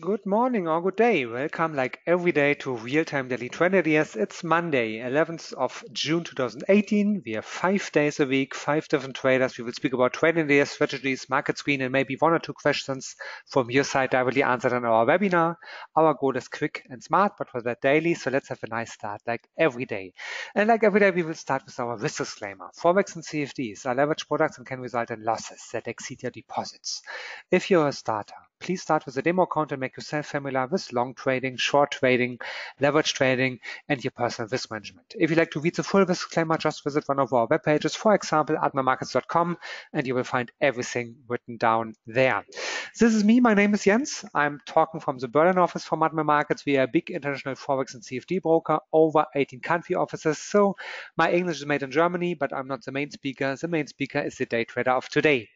Good morning or good day. Welcome like every day to Real Time Daily Trend Ideas. It's Monday, 11th of June 2018. We have five days a week, five different traders. We will speak about trading ideas, strategies, market screen, and maybe one or two questions from your side directly answered on our webinar. Our goal is quick and smart, but for that daily. So let's have a nice start like every day. And like every day, we will start with our risk disclaimer. Forex and CFDs are leveraged products and can result in losses that exceed your deposits. If you're a starter, please start with a demo account and make yourself familiar with long trading, short trading, leverage trading, and your personal risk management. If you'd like to read the full disclaimer, just visit one of our web pages, for example, admiralmarkets.com, and you will find everything written down there. This is me. My name is Jens. I'm talking from the Berlin office for Admiral Markets. We are a big international Forex and CFD broker, over 18 country offices. So my English is made in Germany, but I'm not the main speaker. The main speaker is the day trader of today.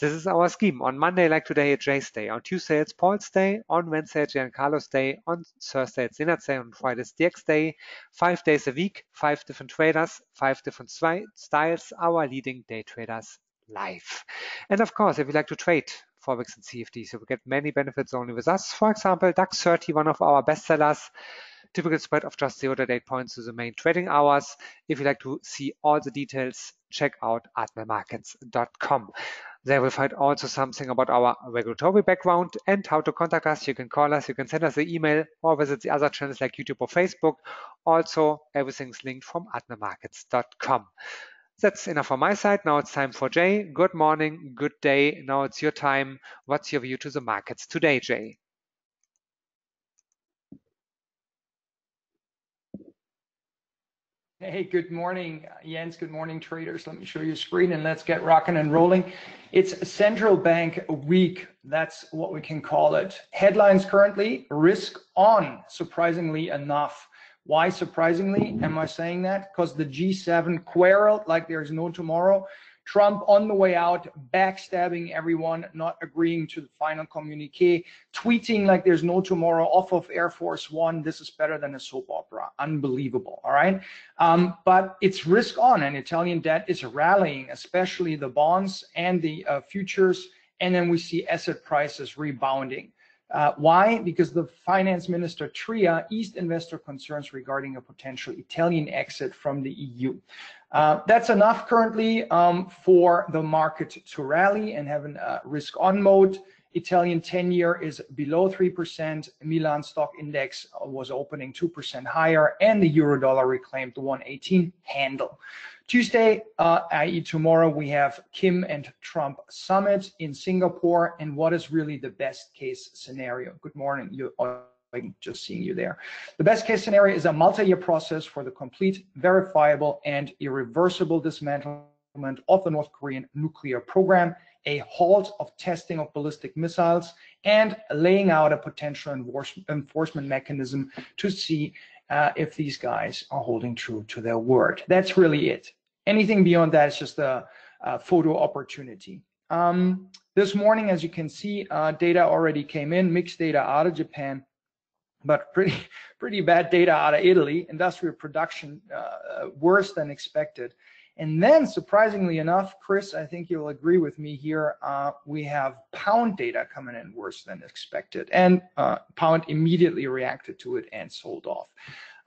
This is our scheme. On Monday, like today, it's Jay's day. On Tuesday, it's Paul's day. On Wednesday, it's Giancarlo's day. On Thursday, it's Zinat's day. On Friday, it's DX day. Five days a week, five different traders, five different styles, our leading day traders live. And of course, if you like to trade Forex and CFDs, you will get many benefits only with us. For example, DAX 30, one of our best sellers, typical spread of just 0.8 points to the main trading hours. If you'd like to see all the details, check out admiralmarkets.com. There will find also something about our regulatory background and how to contact us. You can call us, you can send us an email or visit the other channels like YouTube or Facebook. Also, everything's linked from admiralmarkets.com. That's enough from my side. Now it's time for Jay. Good morning, good day. Now it's your time. What's your view to the markets today, Jay? Hey, good morning, uh, Jens. Good morning, traders. Let me show you a screen and let's get rocking and rolling. It's central bank week. That's what we can call it. Headlines currently risk on, surprisingly enough. Why surprisingly am I saying that? Because the G7 quarreled like there's no tomorrow. Trump on the way out, backstabbing everyone, not agreeing to the final communique, tweeting like there's no tomorrow off of Air Force One. This is better than a soap opera. Unbelievable. All right. Um, but it's risk on, and Italian debt is rallying, especially the bonds and the uh, futures. And then we see asset prices rebounding. Uh, why? Because the finance minister Tria eased investor concerns regarding a potential Italian exit from the EU. Uh, that's enough currently um, for the market to rally and have a uh, risk on mode. Italian 10 year is below 3%. Milan stock index was opening 2% higher, and the euro dollar reclaimed the 118 handle. Tuesday, uh, i.e., tomorrow, we have Kim and Trump summit in Singapore. And what is really the best case scenario? Good morning. You just seeing you there. The best case scenario is a multi-year process for the complete, verifiable, and irreversible dismantlement of the North Korean nuclear program, a halt of testing of ballistic missiles, and laying out a potential enforcement mechanism to see uh, if these guys are holding true to their word. That's really it. Anything beyond that is just a, a photo opportunity. Um, this morning, as you can see, uh, data already came in, mixed data out of Japan, but pretty pretty bad data out of Italy. Industrial production uh, worse than expected. And then, surprisingly enough, Chris, I think you'll agree with me here. Uh, we have pound data coming in worse than expected, and uh, pound immediately reacted to it and sold off.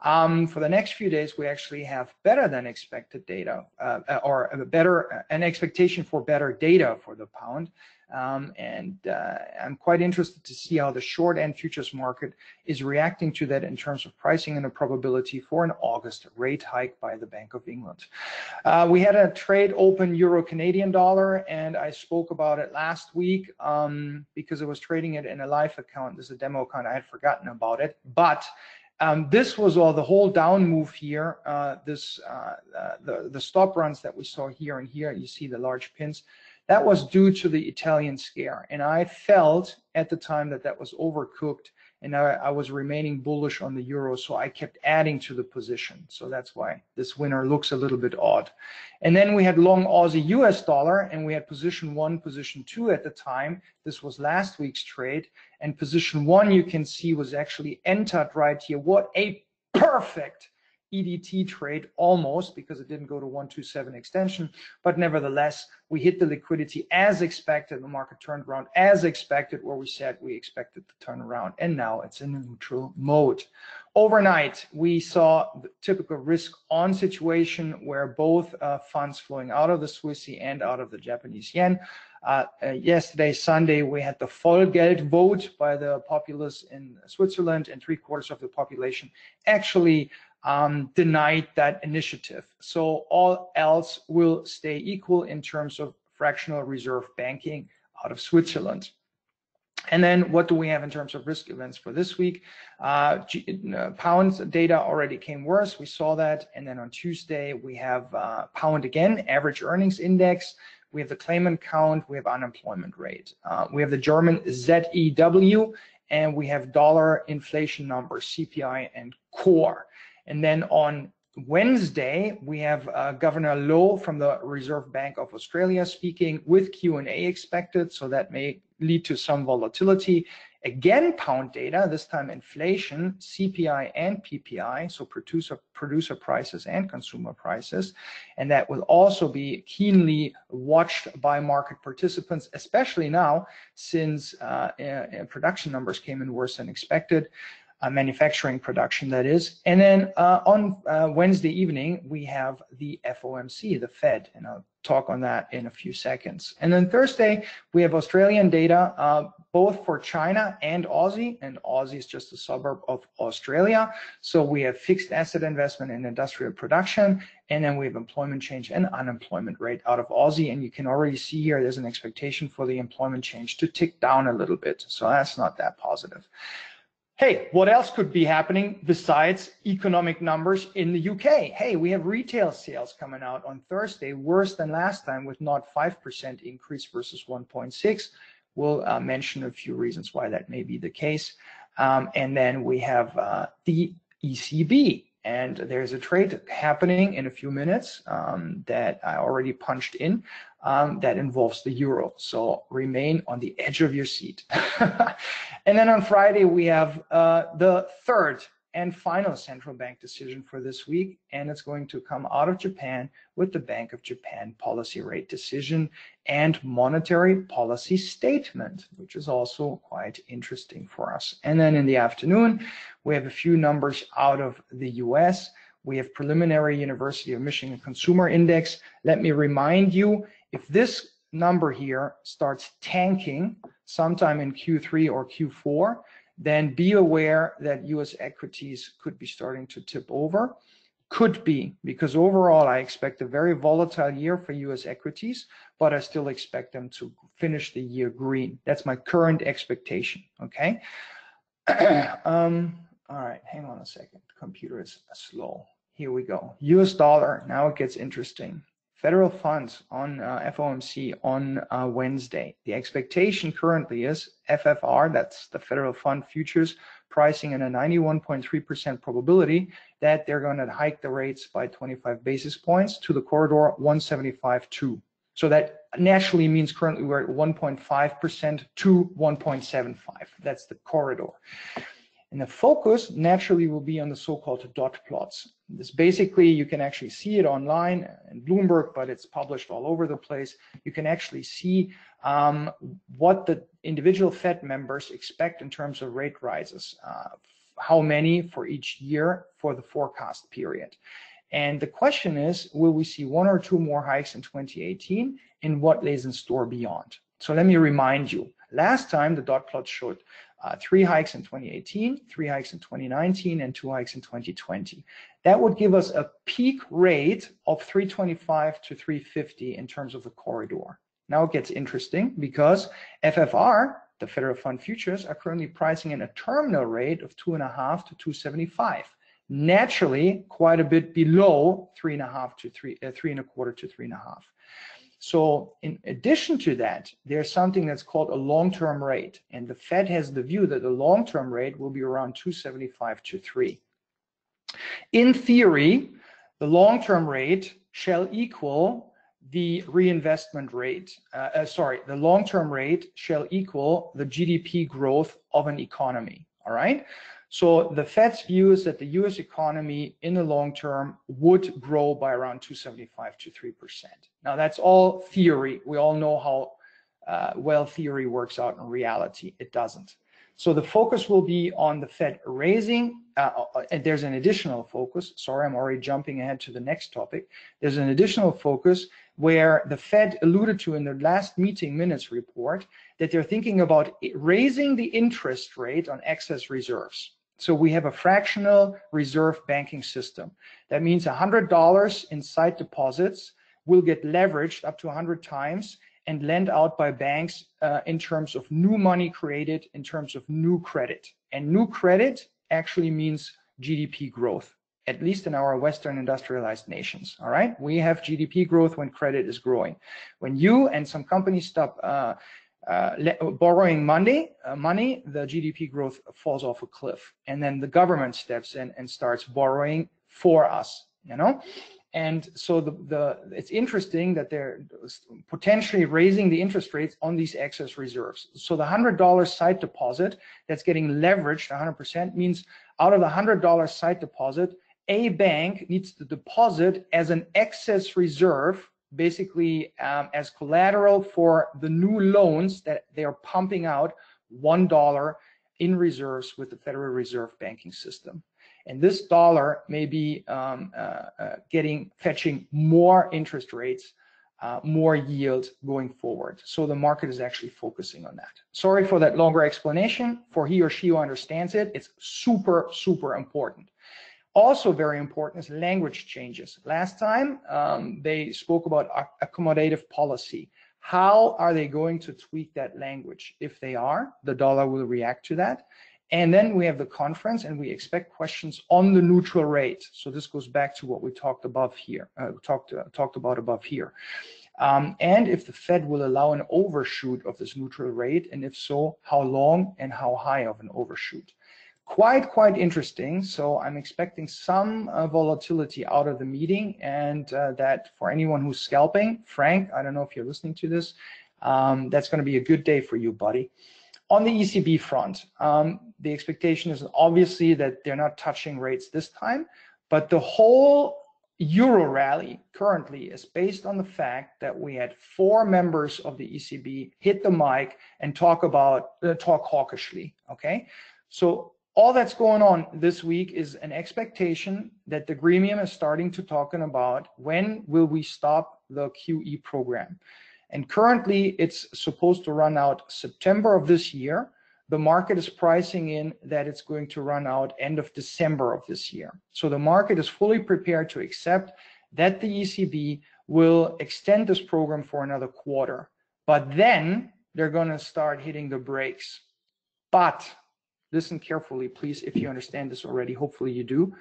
Um, for the next few days, we actually have better than expected data, uh, or a better an expectation for better data for the pound. Um, and uh, I'm quite interested to see how the short end futures market is reacting to that in terms of pricing and the probability for an August rate hike by the Bank of England. Uh, we had a trade open euro Canadian dollar, and I spoke about it last week um, because I was trading it in a live account. This is a demo account. I had forgotten about it, but um, this was all the whole down move here. Uh, this uh, uh, the the stop runs that we saw here and here. You see the large pins. That was due to the Italian scare. And I felt at the time that that was overcooked and I, I, was remaining bullish on the euro. So I kept adding to the position. So that's why this winner looks a little bit odd. And then we had long Aussie US dollar and we had position one, position two at the time. This was last week's trade. And position one, you can see was actually entered right here. What a perfect EDT trade almost because it didn't go to 127 extension, but nevertheless, we hit the liquidity as expected. The market turned around as expected, where we said we expected to turn around, and now it's in a neutral mode. Overnight, we saw the typical risk on situation where both uh, funds flowing out of the Swissy and out of the Japanese yen. Uh, uh, yesterday, Sunday, we had the Vollgeld vote by the populace in Switzerland, and three quarters of the population actually um, denied that initiative. So all else will stay equal in terms of fractional reserve banking out of Switzerland. And then what do we have in terms of risk events for this week? Uh, uh, pound data already came worse. We saw that. And then on Tuesday, we have uh, pound again, average earnings index. We have the claimant count. We have unemployment rate. Uh, we have the German ZEW, and we have dollar inflation numbers, CPI and core. And then on Wednesday, we have uh, Governor Lowe from the Reserve Bank of Australia speaking with Q&A expected, so that may lead to some volatility. Again, pound data, this time inflation, CPI and PPI, so producer, producer prices and consumer prices. And that will also be keenly watched by market participants, especially now since uh, uh, production numbers came in worse than expected uh, manufacturing production, that is. And then uh, on uh, Wednesday evening, we have the FOMC, the Fed, and I'll talk on that in a few seconds. And then Thursday, we have Australian data, uh, both for China and Aussie, and Aussie is just a suburb of Australia. So we have fixed asset investment in industrial production, and then we have employment change and unemployment rate out of Aussie. And you can already see here, there's an expectation for the employment change to tick down a little bit. So that's not that positive hey, what else could be happening besides economic numbers in the UK? Hey, we have retail sales coming out on Thursday, worse than last time with not 5% increase versus 1.6. We'll uh, mention a few reasons why that may be the case. Um, and then we have uh, the ECB. And there's a trade happening in a few minutes um, that I already punched in um, that involves the euro. So remain on the edge of your seat. and then on Friday, we have uh, the third and final central bank decision for this week, and it's going to come out of Japan with the Bank of Japan policy rate decision and monetary policy statement, which is also quite interesting for us. And then in the afternoon, we have a few numbers out of the US. We have preliminary University of Michigan Consumer Index. Let me remind you, if this number here starts tanking sometime in Q3 or Q4, then be aware that US equities could be starting to tip over. Could be, because overall I expect a very volatile year for US equities, but I still expect them to finish the year green. That's my current expectation, okay? um, all right, hang on a second. Computer is slow. Here we go. US dollar, now it gets interesting federal funds on uh, FOMC on uh, Wednesday. The expectation currently is FFR, that's the federal fund futures, pricing in a 91.3% probability that they're going to hike the rates by 25 basis points to the corridor 175.2. So that naturally means currently we're at 1.5% to 1.75. That's the corridor. And the focus naturally will be on the so-called dot plots. This basically, you can actually see it online in Bloomberg, but it's published all over the place. You can actually see um, what the individual Fed members expect in terms of rate rises, uh, how many for each year for the forecast period. And the question is, will we see one or two more hikes in 2018 and what lays in store beyond? So let me remind you, last time the dot plot showed uh, three hikes in 2018, three hikes in 2019, and two hikes in 2020. That would give us a peak rate of 325 to 350 in terms of the corridor. Now it gets interesting because FFR, the Federal Fund Futures, are currently pricing in a terminal rate of two and a half to 275. Naturally, quite a bit below three and a half to three, uh, three and a quarter to three and a half. So in addition to that, there's something that's called a long-term rate. And the Fed has the view that the long-term rate will be around 275 to 3. In theory, the long-term rate shall equal the reinvestment rate. Uh, uh, sorry, the long-term rate shall equal the GDP growth of an economy. All right. So the Fed's view is that the US economy in the long term would grow by around 275 to 3%. Now that's all theory. We all know how uh, well theory works out in reality. It doesn't. So the focus will be on the Fed raising, uh, uh, and there's an additional focus. Sorry, I'm already jumping ahead to the next topic. There's an additional focus where the Fed alluded to in their last meeting minutes report that they're thinking about raising the interest rate on excess reserves. So we have a fractional reserve banking system. That means $100 in sight deposits will get leveraged up to 100 times and lent out by banks uh, in terms of new money created, in terms of new credit. And new credit actually means GDP growth, at least in our Western industrialized nations. All right, we have GDP growth when credit is growing. When you and some companies stop uh, borrowing money, uh, money, the GDP growth falls off a cliff, and then the government steps in and starts borrowing for us. You know, and so the, the it's interesting that they're potentially raising the interest rates on these excess reserves. So the hundred dollar sight deposit that's getting leveraged 100% means out of the hundred dollar sight deposit, a bank needs to deposit as an excess reserve, basically um, as collateral for the new loans that they are pumping out one dollar in reserves with the Federal Reserve banking system. And this dollar may be um, uh, uh, getting fetching more interest rates, uh, more yield going forward. So the market is actually focusing on that. Sorry for that longer explanation. For he or she who understands it, it's super, super important. Also very important is language changes. Last time um, they spoke about accommodative policy. How are they going to tweak that language? If they are, the dollar will react to that. And then we have the conference and we expect questions on the neutral rate. So this goes back to what we talked above here, uh, talked, uh, talked about above here. Um, and if the Fed will allow an overshoot of this neutral rate, and if so, how long and how high of an overshoot. Quite, quite interesting. So I'm expecting some uh, volatility out of the meeting and uh, that for anyone who's scalping, Frank, I don't know if you're listening to this, um, that's going to be a good day for you, buddy. On the ECB front, um, the expectation is obviously that they're not touching rates this time, but the whole euro rally currently is based on the fact that we had four members of the ECB hit the mic and talk about uh, talk hawkishly. Okay, so all that's going on this week is an expectation that the gremium is starting to talking about when will we stop the QE program. And currently it's supposed to run out September of this year. The market is pricing in that it's going to run out end of December of this year. So the market is fully prepared to accept that the ECB will extend this program for another quarter. But then they're going to start hitting the brakes. But listen carefully, please, if you understand this already, hopefully you do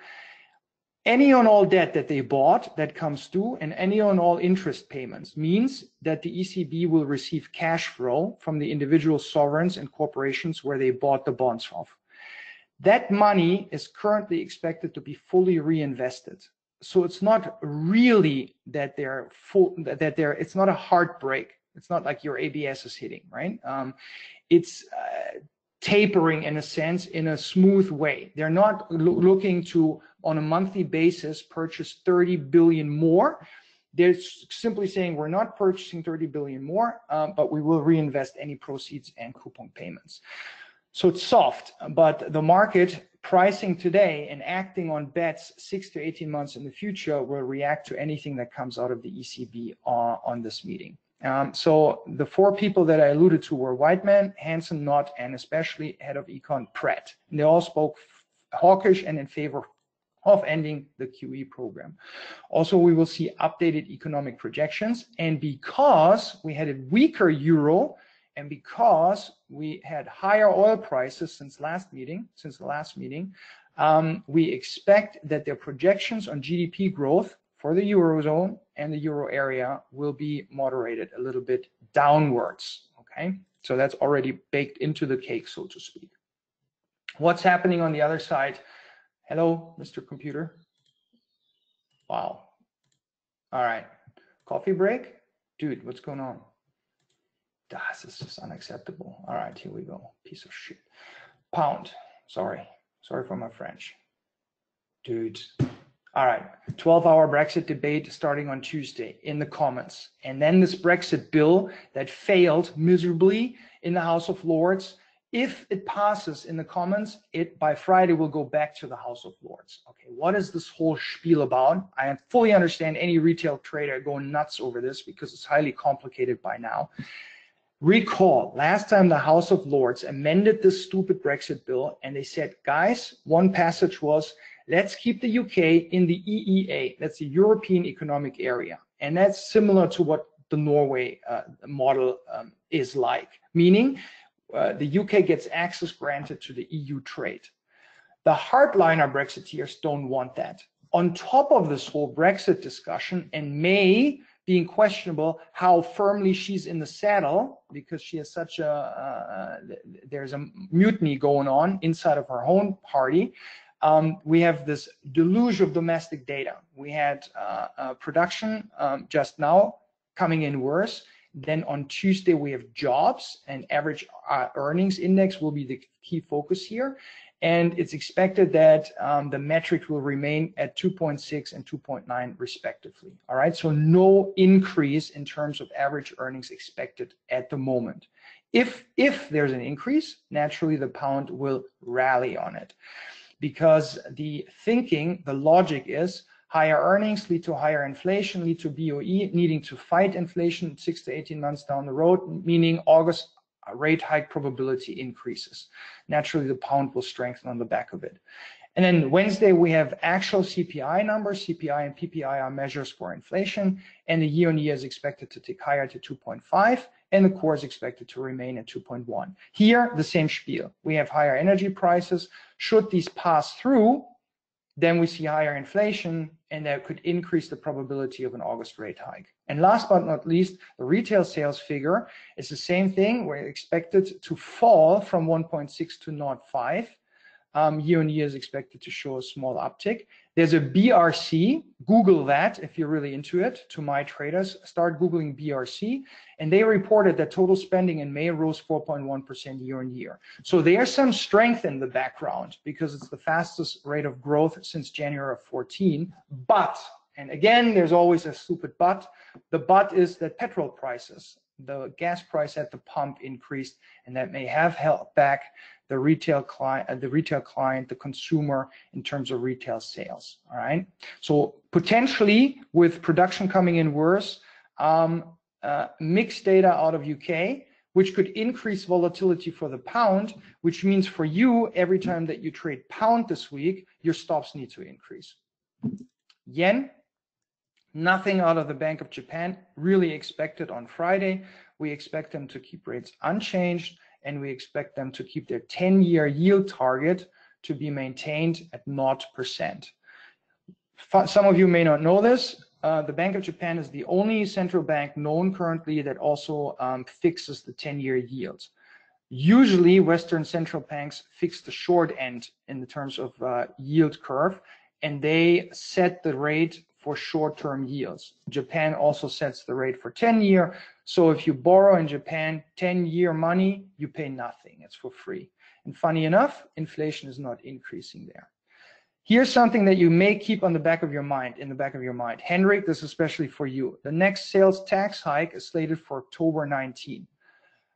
any on all debt that they bought that comes due and any on all interest payments means that the ECB will receive cash flow from the individual sovereigns and corporations where they bought the bonds from. That money is currently expected to be fully reinvested. So it's not really that they're full, that they're, it's not a heartbreak. It's not like your ABS is hitting, right? Um, it's uh, tapering in a sense in a smooth way. They're not lo looking to, on a monthly basis, purchase 30 billion more. They're simply saying we're not purchasing 30 billion more, um, but we will reinvest any proceeds and coupon payments. So it's soft, but the market pricing today and acting on bets six to 18 months in the future will react to anything that comes out of the ECB on, on this meeting. Um, so the four people that I alluded to were Weidmann, Hansson, Knot, and especially head of econ Praet. And they all spoke hawkish and in favor of ending the QE program. Also, we will see updated economic projections. And because we had a weaker euro, and because we had higher oil prices since last meeting, since the last meeting, um, we expect that their projections on GDP growth for the Eurozone and the Euro area will be moderated a little bit downwards, okay? So that's already baked into the cake, so to speak. What's happening on the other side? Hello, Mr. Computer. Wow. All right. Coffee break? Dude, what's going on? Das is just unacceptable. All right, here we go. Piece of shit. Pound. Sorry. Sorry for my French. Dude. All right, 12 hour Brexit debate starting on Tuesday in the Commons. And then this Brexit bill that failed miserably in the House of Lords. If it passes in the Commons, it by Friday will go back to the House of Lords. Okay, what is this whole spiel about? I fully understand any retail trader going nuts over this because it's highly complicated by now. Recall last time the House of Lords amended this stupid Brexit bill and they said, guys, one passage was let's keep the UK in the EEA, that's the European Economic Area. And that's similar to what the Norway uh, model um, is like, meaning uh, the UK gets access granted to the EU trade. The hardliner Brexiteers don't want that. On top of this whole Brexit discussion, and May being questionable how firmly she's in the saddle because she has such a uh, there's a mutiny going on inside of her own party um, we have this deluge of domestic data. We had uh, uh, production um, just now coming in worse. Then on Tuesday, we have jobs and average uh, earnings index will be the key focus here. And it's expected that um, the metric will remain at 2.6 and 2.9 respectively. All right, so no increase in terms of average earnings expected at the moment. If, if there's an increase, naturally the pound will rally on it because the thinking, the logic is higher earnings lead to higher inflation, lead to BOE needing to fight inflation six to 18 months down the road, meaning August rate hike probability increases. Naturally, the pound will strengthen on the back of it. And then Wednesday, we have actual CPI numbers. CPI and PPI are measures for inflation, and the year on year is expected to tick higher to 2.5, and the core is expected to remain at 2.1. Here, the same spiel. We have higher energy prices. Should these pass through, then we see higher inflation, and that could increase the probability of an August rate hike. And last but not least, the retail sales figure is the same thing. We're expected to fall from 1.6 to 0.5 um, year on year is expected to show a small uptick. There's a BRC, Google that if you're really into it. To my traders, start Googling BRC. And they reported that total spending in May rose 4.1% year on year. So there's some strength in the background because it's the fastest rate of growth since January of 14. But, and again, there's always a stupid but. The but is that petrol prices, the gas price at the pump increased, and that may have held back the retail client, uh, the retail client, the consumer in terms of retail sales. All right. So potentially with production coming in worse, um, uh, mixed data out of UK, which could increase volatility for the pound, which means for you, every time that you trade pound this week, your stops need to increase. Yen, nothing out of the Bank of Japan really expected on Friday. We expect them to keep rates unchanged and we expect them to keep their 10-year yield target to be maintained at 0%. Some of you may not know this. Uh, the Bank of Japan is the only central bank known currently that also um, fixes the 10-year yields. Usually, Western central banks fix the short end in the terms of uh, yield curve, and they set the rate for short-term yields. Japan also sets the rate for 10-year. So if you borrow in Japan 10-year money, you pay nothing. It's for free. And funny enough, inflation is not increasing there. Here's something that you may keep on the back of your mind, in the back of your mind. Henrik, this is especially for you. The next sales tax hike is slated for October 19.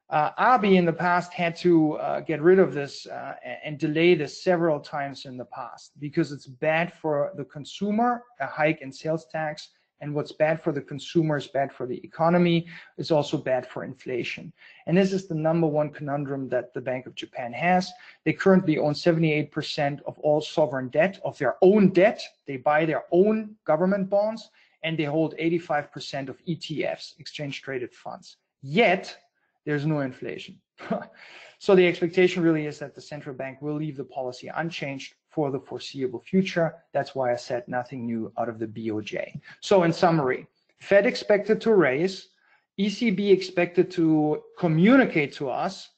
Uh, Abe in the past had to uh, get rid of this uh, and delay this several times in the past because it's bad for the consumer, a hike in sales tax, and what's bad for the consumer is bad for the economy, is also bad for inflation. And this is the number one conundrum that the Bank of Japan has. They currently own 78% of all sovereign debt, of their own debt. They buy their own government bonds, and they hold 85% of ETFs, exchange traded funds. Yet, there's no inflation. so the expectation really is that the central bank will leave the policy unchanged for the foreseeable future. That's why I said nothing new out of the BOJ. So in summary, Fed expected to raise, ECB expected to communicate to us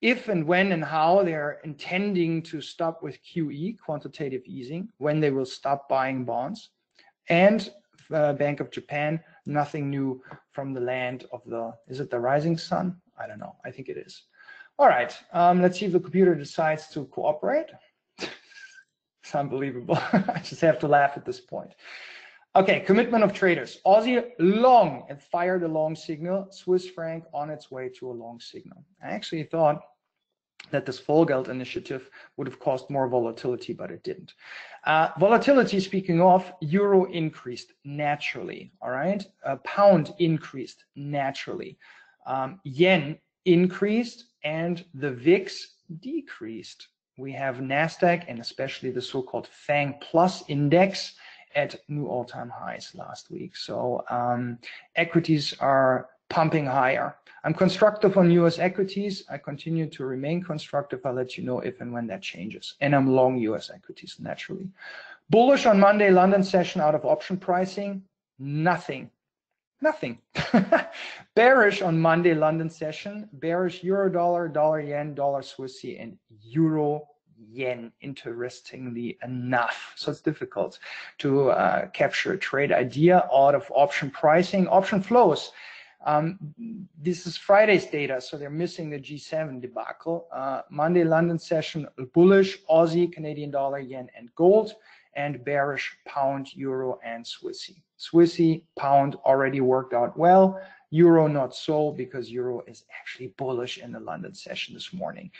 if and when and how they're intending to stop with QE, quantitative easing, when they will stop buying bonds, and uh, Bank of Japan nothing new from the land of the, is it the rising sun? I don't know. I think it is. All right, um, let's see if the computer decides to cooperate. It's unbelievable. I just have to laugh at this point. Okay, commitment of traders. Aussie long and fired a long signal. Swiss franc on its way to a long signal. I actually thought that this Vollgeld initiative would have caused more volatility, but it didn't. Uh, volatility, speaking of, euro increased naturally, all right? Uh, pound increased naturally. Um, yen increased and the VIX decreased. We have NASDAQ and especially the so-called FANG Plus index at new all-time highs last week. So um, equities are pumping higher. I'm constructive on US equities. I continue to remain constructive. I'll let you know if and when that changes. And I'm long US equities naturally. Bullish on Monday London session out of option pricing. Nothing. Nothing. Bearish on Monday London session. Bearish euro dollar, dollar yen, dollar Swissy, and euro yen, interestingly enough. So it's difficult to uh, capture a trade idea out of option pricing. Option flows. Um, this is Friday's data, so they're missing the G7 debacle. Uh, Monday London session bullish Aussie, Canadian dollar, yen, and gold, and bearish pound, euro, and Swissy. Swissy, pound already worked out well. Euro not so because euro is actually bullish in the London session this morning.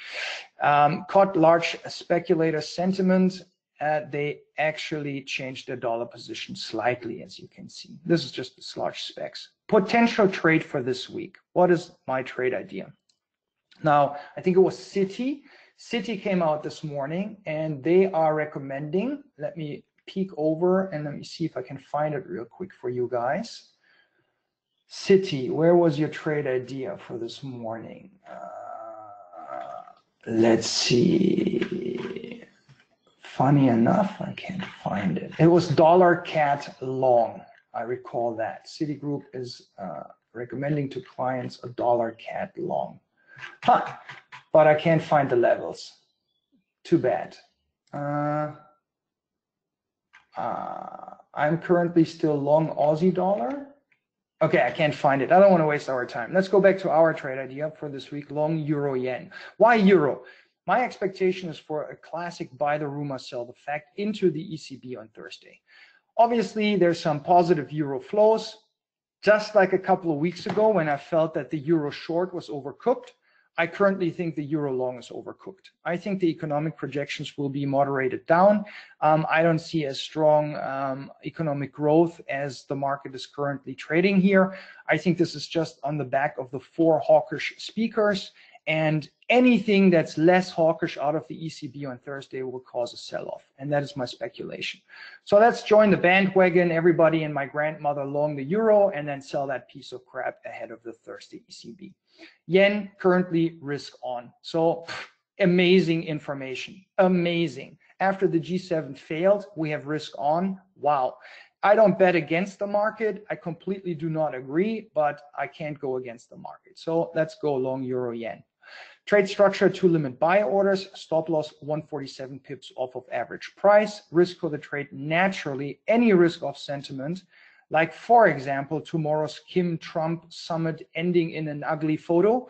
Um, caught large speculator sentiment. Uh, they actually changed their dollar position slightly, as you can see. This is just the large specs. Potential trade for this week. What is my trade idea? Now, I think it was Citi. Citi came out this morning and they are recommending, let me peek over and let me see if I can find it real quick for you guys. Citi, where was your trade idea for this morning? Uh, let's see. Funny enough, I can't find it. It was dollar CAD long. I recall that. Citigroup is uh, recommending to clients a dollar CAD long. Huh. But I can't find the levels. Too bad. Uh, uh, I'm currently still long Aussie dollar. Okay, I can't find it. I don't want to waste our time. Let's go back to our trade idea for this week, long euro yen. Why euro? My expectation is for a classic buy the rumor, sell the fact into the ECB on Thursday. Obviously, there's some positive euro flows. Just like a couple of weeks ago when I felt that the euro short was overcooked, I currently think the euro long is overcooked. I think the economic projections will be moderated down. Um, I don't see as strong um, economic growth as the market is currently trading here. I think this is just on the back of the four hawkish speakers and anything that's less hawkish out of the ECB on Thursday will cause a sell-off. And that is my speculation. So let's join the bandwagon, everybody and my grandmother long the euro and then sell that piece of crap ahead of the Thursday ECB. Yen currently risk on. So amazing information, amazing. After the G7 failed, we have risk on. Wow. I don't bet against the market. I completely do not agree, but I can't go against the market. So let's go long euro yen. Trade structure, two limit buy orders, stop loss 147 pips off of average price. Risk for the trade, naturally, any risk of sentiment like for example, tomorrow's Kim Trump summit ending in an ugly photo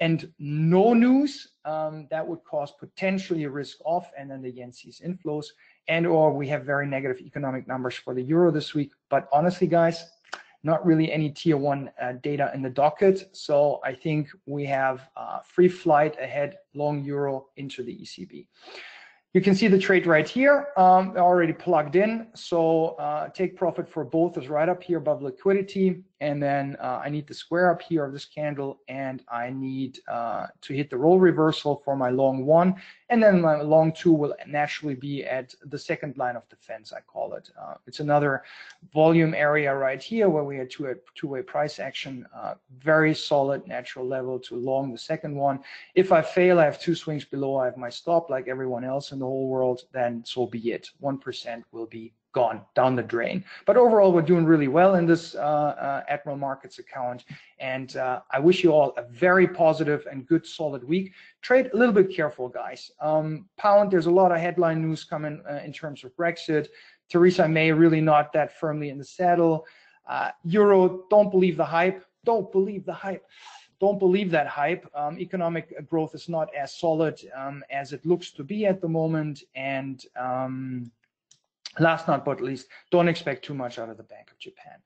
and no news um, that would cause potentially a risk off and then the yen sees inflows and or we have very negative economic numbers for the euro this week. But honestly, guys, not really any tier one uh, data in the docket. So I think we have uh, free flight ahead long euro into the ECB. You can see the trade right here, um, already plugged in. So uh, take profit for both is right up here above liquidity. And then uh, I need the square up here of this candle and I need uh, to hit the role reversal for my long one. And then my long two will naturally be at the second line of defense, I call it. Uh, it's another volume area right here where we had two-way two price action, uh, very solid natural level to long the second one. If I fail, I have two swings below, I have my stop like everyone else in the whole world, then so be it. 1% will be gone down the drain. But overall, we're doing really well in this uh, uh, Admiral Markets account. And uh, I wish you all a very positive and good, solid week. Trade a little bit careful, guys. Um, pound, there's a lot of headline news coming uh, in terms of Brexit. Theresa May really not that firmly in the saddle. Uh, Euro, don't believe the hype. Don't believe the hype. don't believe that hype. Um, economic growth is not as solid um, as it looks to be at the moment. And um, last not but least, don't expect too much out of the Bank of Japan.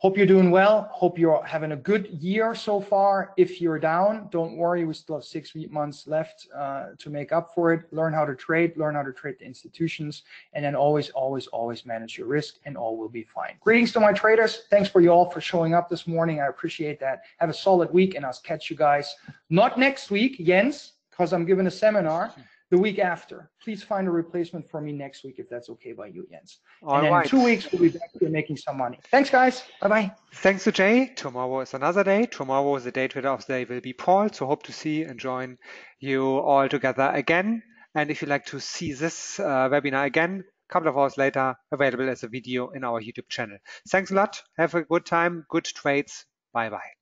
Hope you're doing well. Hope you're having a good year so far. If you're down, don't worry. We still have six months left uh, to make up for it. Learn how to trade, learn how to trade the institutions, and then always, always, always manage your risk, and all will be fine. Greetings to my traders. Thanks for you all for showing up this morning. I appreciate that. Have a solid week, and I'll catch you guys not next week, Jens, because I'm giving a seminar the week after. Please find a replacement for me next week if that's okay by you, Jens. All and then right. in two weeks, we'll be back here making some money. Thanks, guys. Bye-bye. Thanks to Jay. Tomorrow is another day. Tomorrow, is the day trader of the day will be Paul. So hope to see and join you all together again. And if you'd like to see this uh, webinar again, a couple of hours later, available as a video in our YouTube channel. Thanks a lot. Have a good time. Good trades. Bye-bye.